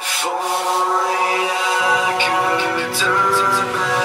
If I could turn back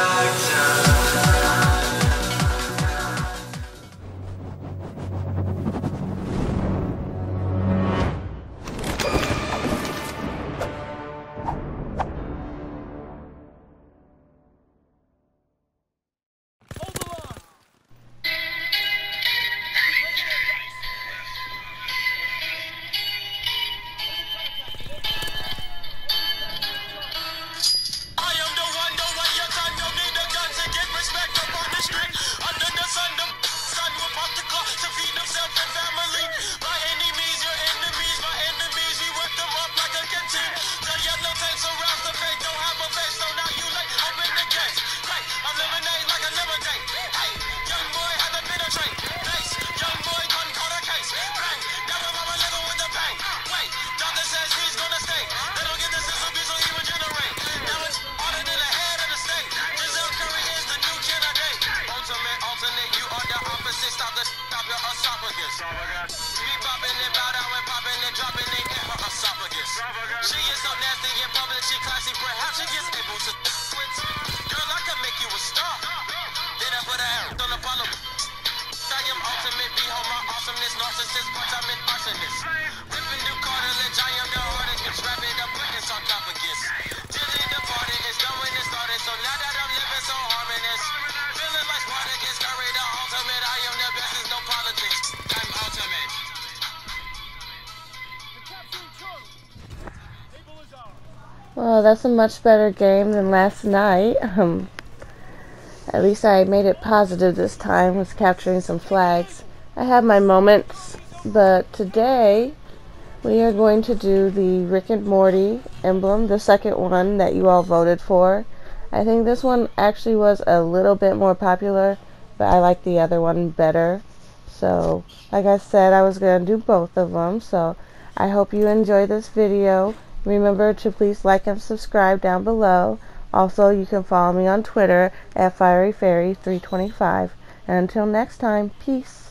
narcissist, but I'm an arsonist. Ripping new cartilage, I am the hardest, sarcophagus. It so now that I'm living so harmonious. Feeling like the ultimate, I am the best, no politics. I'm ultimate. Well, that's a much better game than last night. Um, at least I made it positive this time with capturing some flags. I have my moments, but today we are going to do the Rick and Morty emblem, the second one that you all voted for. I think this one actually was a little bit more popular, but I like the other one better. So, like I said, I was going to do both of them. So, I hope you enjoy this video. Remember to please like and subscribe down below. Also, you can follow me on Twitter at FieryFairie325. And until next time, peace.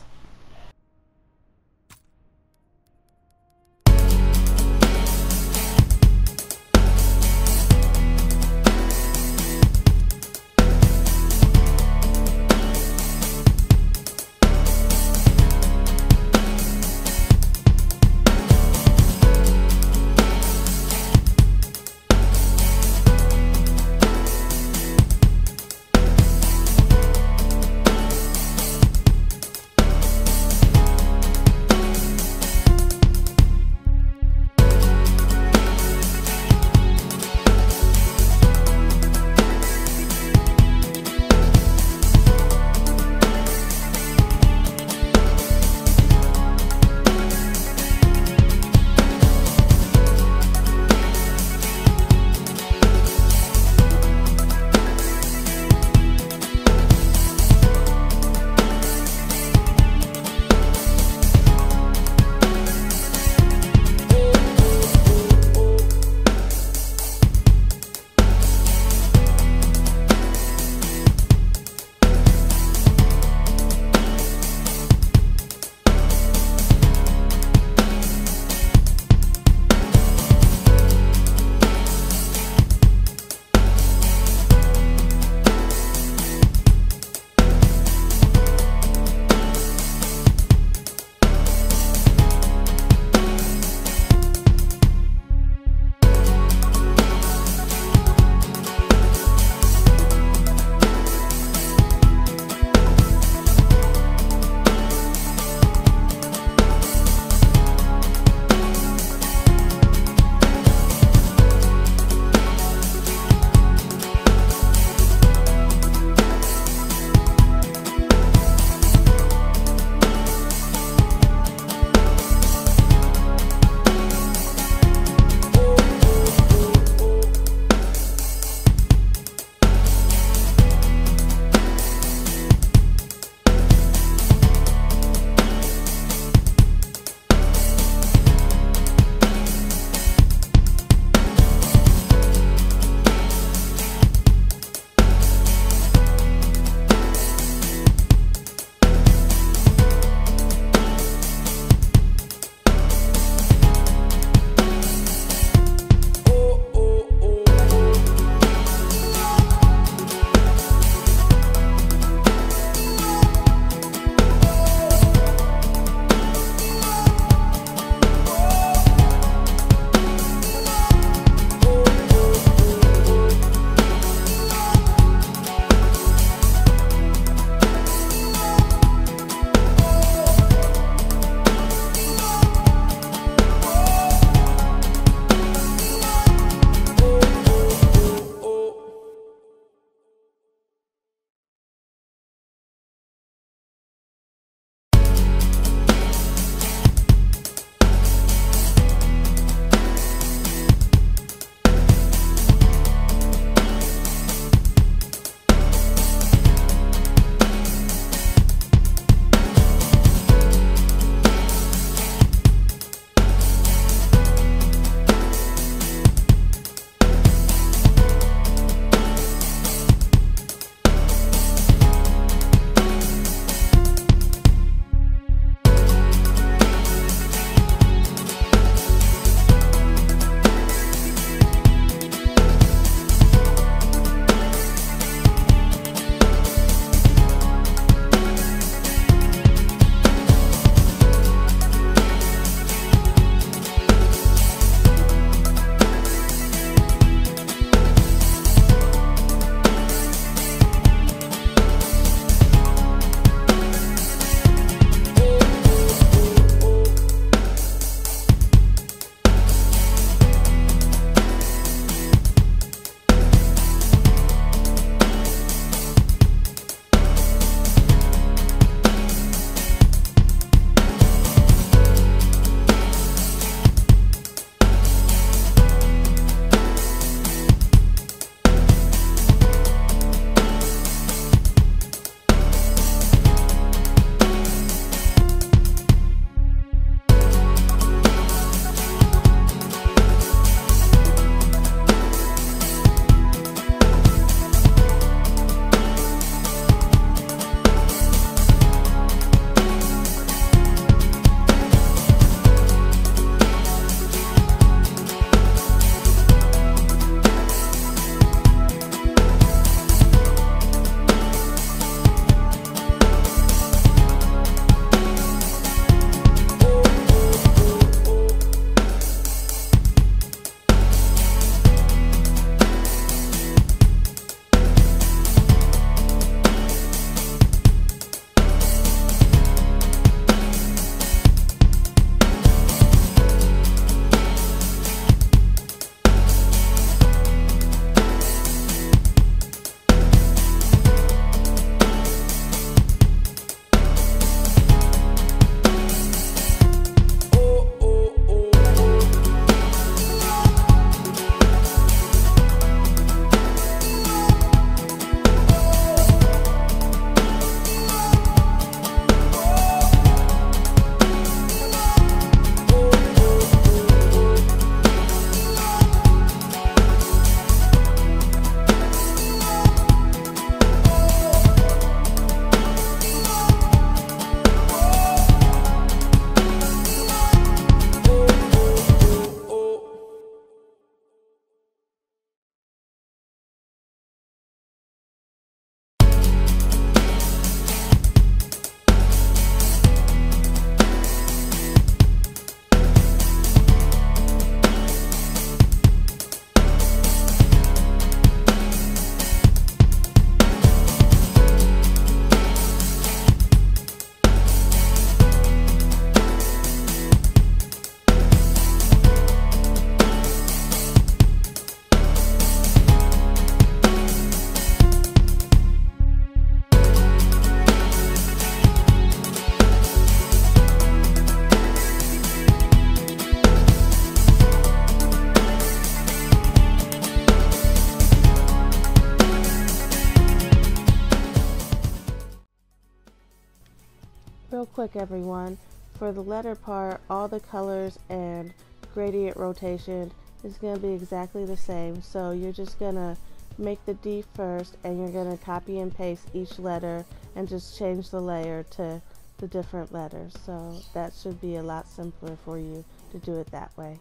Quick everyone. For the letter part, all the colors and gradient rotation is going to be exactly the same. So you're just going to make the D first and you're going to copy and paste each letter and just change the layer to the different letters. So that should be a lot simpler for you to do it that way.